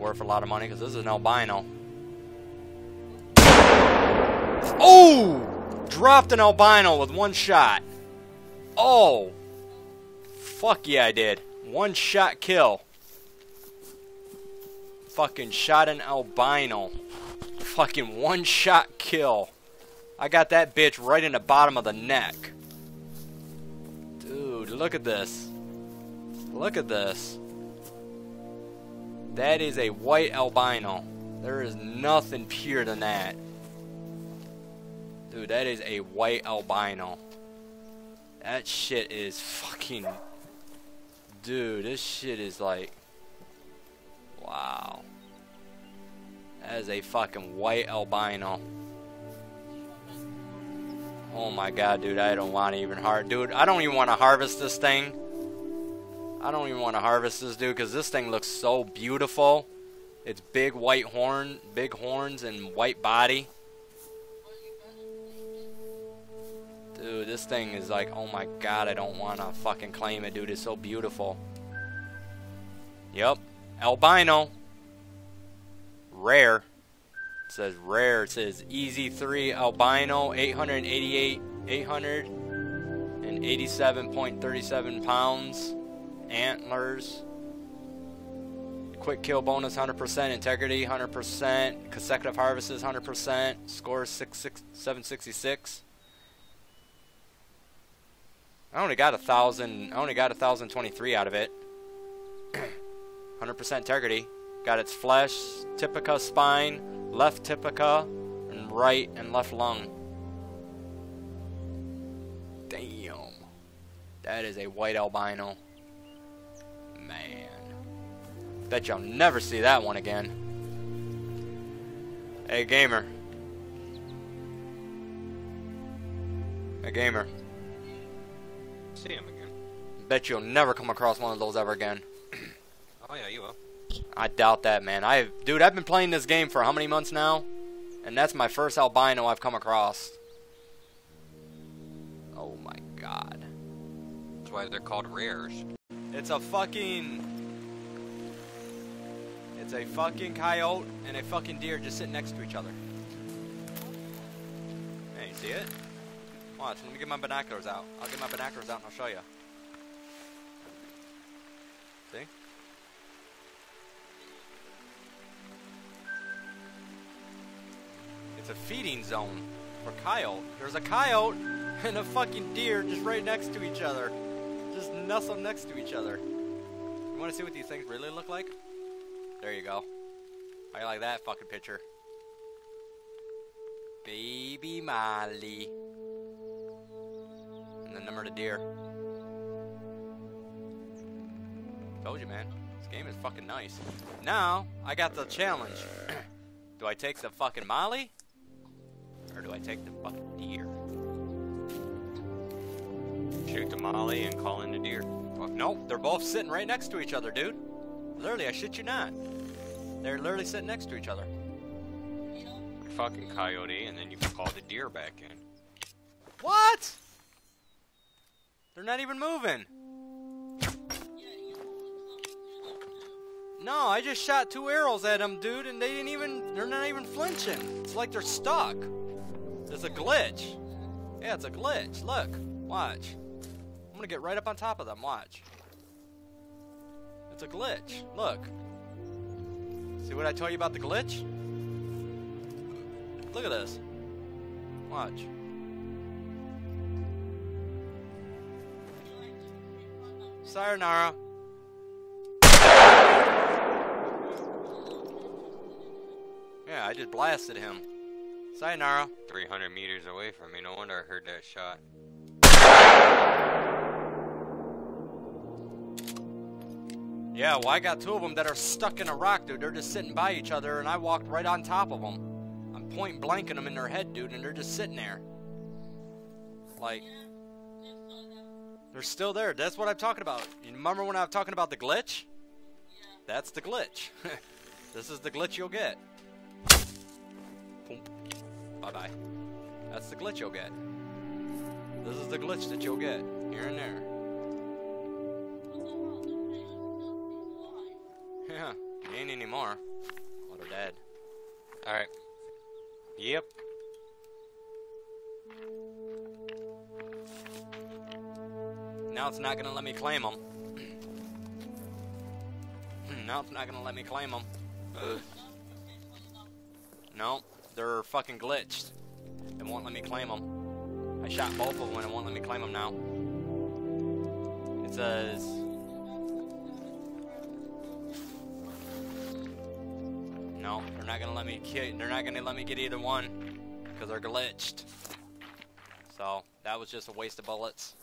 worth a lot of money because this is an albino. Oh! Dropped an albino with one shot. Oh! Fuck yeah, I did. One shot kill. Fucking shot an albino. Fucking one shot kill. I got that bitch right in the bottom of the neck. Dude, look at this. Look at this. That is a white albino. There is nothing pure than that. Dude, that is a white albino. That shit is fucking... Dude, this shit is like... Wow. That is a fucking white albino. Oh my god, dude, I don't want to even har- Dude, I don't even want to harvest this thing. I don't even want to harvest this dude because this thing looks so beautiful. It's big white horn, big horns and white body. Dude, this thing is like, oh my god, I don't want to fucking claim it, dude. It's so beautiful. Yep. Albino. Rare. It says rare. It says easy 3 albino, 888, 887.37 pounds. Antlers. Quick kill bonus 100%. Integrity 100%. Consecutive harvests 100%. Score 6, 6, 766. I only got a thousand. I only got a thousand twenty-three out of it. Hundred percent integrity. Got its flesh, typica spine, left typica, and right and left lung. Damn. That is a white albino. Man. Bet you'll never see that one again. Hey, gamer. Hey, gamer. See him again. Bet you'll never come across one of those ever again. Oh yeah, you will. I doubt that, man. I, dude, I've been playing this game for how many months now? And that's my first albino I've come across. Oh my god. That's why they're called rares. It's a fucking... It's a fucking coyote and a fucking deer just sitting next to each other. Hey, you see it? Watch, let me get my binoculars out. I'll get my binoculars out and I'll show you. See? It's a feeding zone for coyote. There's a coyote and a fucking deer just right next to each other. Just nestled next to each other. You want to see what these things really look like? There you go. You like that fucking picture? Baby Molly. And the number the deer. Told you, man. This game is fucking nice. Now, I got the challenge. do I take the fucking Molly? Or do I take the fucking deer? Shoot the molly and call in the deer. Nope, they're both sitting right next to each other, dude. Literally, I shit you not. They're literally sitting next to each other. Fucking coyote, and then you can call the deer back in. What? They're not even moving. No, I just shot two arrows at them, dude, and they didn't even, they're not even flinching. It's like they're stuck. It's a glitch. Yeah, it's a glitch. Look, watch. Gonna get right up on top of them, watch. It's a glitch. Look. See what I told you about the glitch? Look at this. Watch. Sayonara. Yeah, I just blasted him. Sayonara. 300 meters away from me. No wonder I heard that shot. Yeah, well, I got two of them that are stuck in a rock, dude. They're just sitting by each other, and I walked right on top of them. I'm point blanking them in their head, dude, and they're just sitting there. Like, they're still there. That's what I'm talking about. You remember when I was talking about the glitch? That's the glitch. this is the glitch you'll get. Bye bye. That's the glitch you'll get. This is the glitch that you'll get here and there. Ain't anymore. Alright. Yep. Now it's not gonna let me claim them. now it's not gonna let me claim them. No, they're fucking glitched. It won't let me claim them. I shot both of them and it won't let me claim them now. It says... They're not gonna let me. Kill. They're not gonna let me get either one because they're glitched. So that was just a waste of bullets.